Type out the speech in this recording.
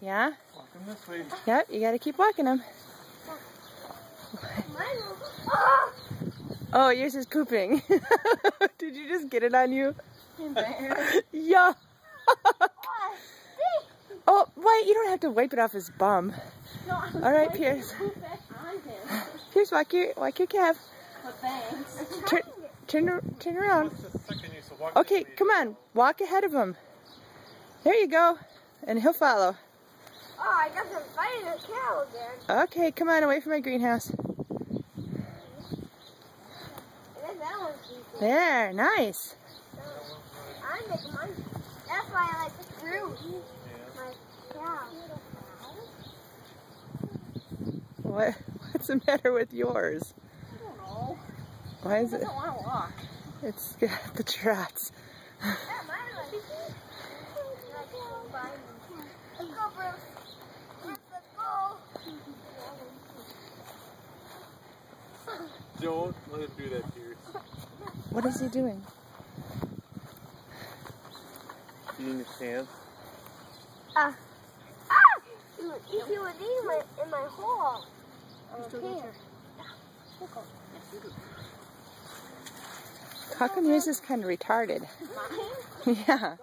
Yeah? Walk him this way. Yep, you gotta keep walking him. Oh, yours is pooping. Did you just get it on you? yeah. oh, wait, you don't have to wipe it off his bum. All right, Pierce. Pierce, walk your, walk your calf. Turn, turn, turn around. Just a second, you so walk Okay, come on. Walk ahead of him. There you go. And he'll follow. Oh, I got to fight a cow again. Okay, come on, away from my greenhouse. And that one's. There, nice. I'm making money. That's why I like the fruit. My cow. What, what's the matter with yours? I don't know. Why is it? I don't want to walk. It's got the trots. Yeah, mine like Let's go, Bruce. Bruce, let's go. Don't let him do that, Pierce. What is he doing? Eating his pants. Ah! Ah! He would, he would eat my, in my hole. Okay. How come yours is kind of retarded? Mine? yeah.